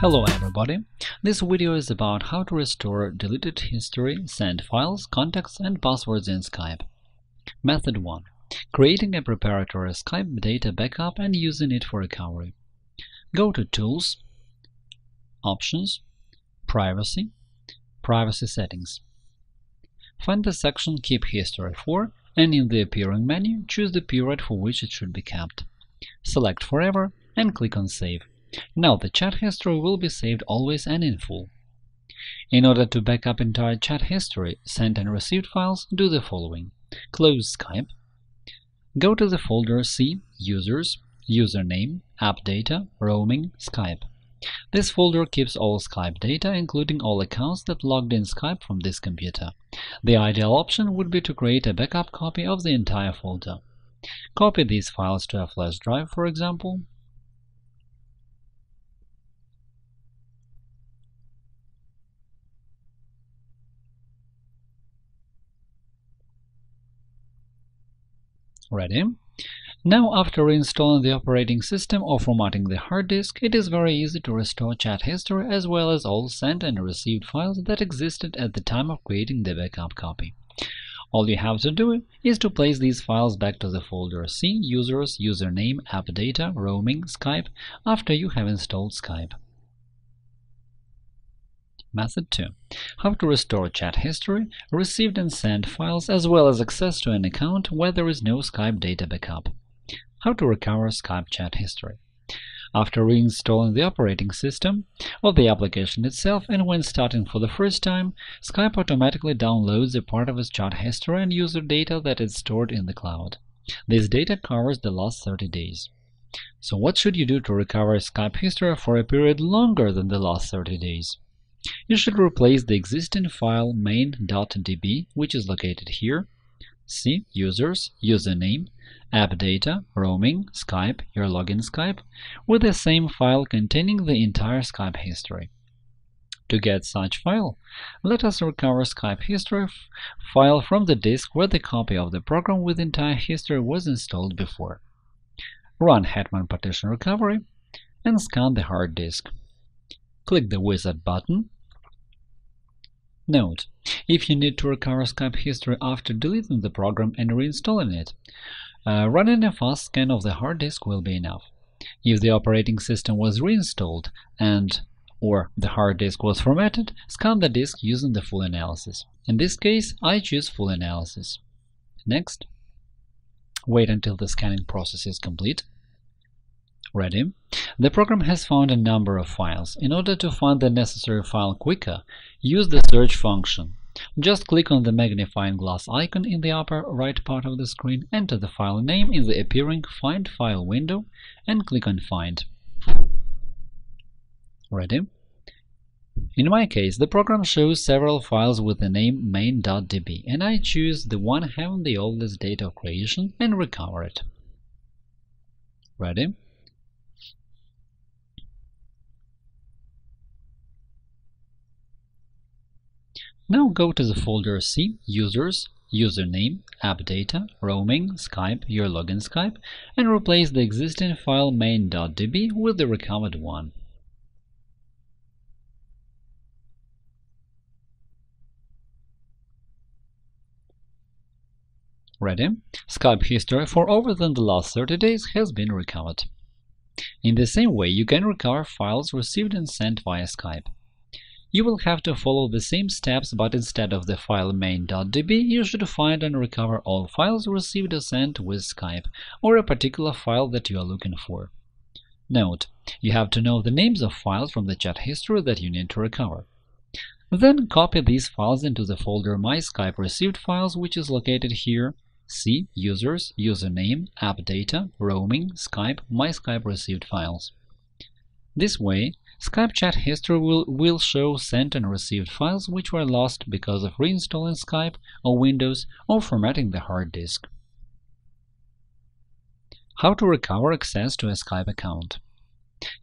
Hello everybody! This video is about how to restore deleted history, sent files, contacts, and passwords in Skype. Method 1. Creating a preparatory Skype data backup and using it for recovery. Go to Tools, Options, Privacy, Privacy Settings. Find the section Keep History for and in the appearing menu choose the period for which it should be kept. Select Forever and click on Save. Now the chat history will be saved always and in full. In order to back up entire chat history, sent and received files, do the following. Close Skype. Go to the folder C Users, Username, App Data, Roaming, Skype. This folder keeps all Skype data, including all accounts that logged in Skype from this computer. The ideal option would be to create a backup copy of the entire folder. Copy these files to a flash drive, for example, Ready? Now, after reinstalling the operating system or formatting the hard disk, it is very easy to restore chat history as well as all sent and received files that existed at the time of creating the backup copy. All you have to do is to place these files back to the folder C Users, Username, App Data, Roaming, Skype after you have installed Skype. Method 2. How to restore chat history, received and sent files, as well as access to an account where there is no Skype data backup. How to recover Skype chat history. After reinstalling the operating system or the application itself and when starting for the first time, Skype automatically downloads a part of its chat history and user data that is stored in the cloud. This data covers the last 30 days. So what should you do to recover Skype history for a period longer than the last 30 days? You should replace the existing file main.db, which is located here, C users, username, app data, roaming, Skype, your login Skype, with the same file containing the entire Skype history. To get such file, let us recover Skype history file from the disk where the copy of the program with entire history was installed before. Run Hetman Partition Recovery and scan the hard disk. Click the Wizard button. Note: If you need to recover Skype history after deleting the program and reinstalling it, uh, running a fast scan of the hard disk will be enough. If the operating system was reinstalled and or the hard disk was formatted, scan the disk using the full analysis. In this case, I choose full analysis. Next. Wait until the scanning process is complete. Ready? The program has found a number of files. In order to find the necessary file quicker, use the search function. Just click on the magnifying glass icon in the upper right part of the screen, enter the file name in the appearing Find File window, and click on Find. Ready? In my case, the program shows several files with the name main.db, and I choose the one having the oldest date of creation and recover it. Ready? Now go to the folder C Users, Username, App Data, Roaming, Skype, your login Skype, and replace the existing file main.db with the recovered one. Ready? Skype history for over than the last 30 days has been recovered. In the same way, you can recover files received and sent via Skype. You will have to follow the same steps, but instead of the file main.db, you should find and recover all files received or sent with Skype, or a particular file that you are looking for. Note: You have to know the names of files from the chat history that you need to recover. Then copy these files into the folder My Skype Received Files, which is located here. C Users, Username, App Data, Roaming, Skype, My Skype Received Files. This way, Skype chat history will, will show sent and received files which were lost because of reinstalling Skype or Windows or formatting the hard disk. How to recover access to a Skype account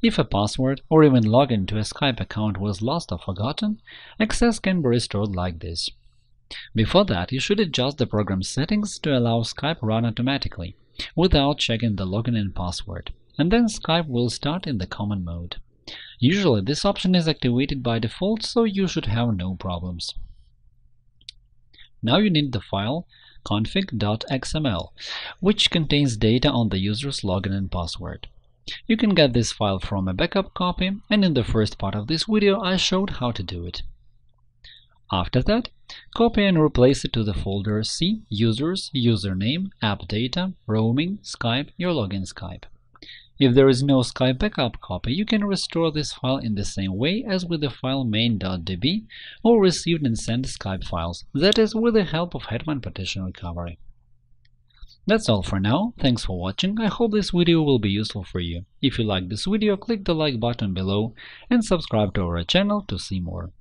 If a password or even login to a Skype account was lost or forgotten, access can be restored like this. Before that, you should adjust the program settings to allow Skype run automatically, without checking the login and password, and then Skype will start in the common mode. Usually this option is activated by default, so you should have no problems. Now you need the file config.xml, which contains data on the user's login and password. You can get this file from a backup copy, and in the first part of this video I showed how to do it. After that, copy and replace it to the folder C Users, Username, App Data, Roaming, Skype, your login Skype. If there is no Skype backup copy, you can restore this file in the same way as with the file main.db or received and sent Skype files, that is, with the help of Hetman Partition Recovery. That's all for now, thanks for watching, I hope this video will be useful for you. If you like this video, click the like button below and subscribe to our channel to see more.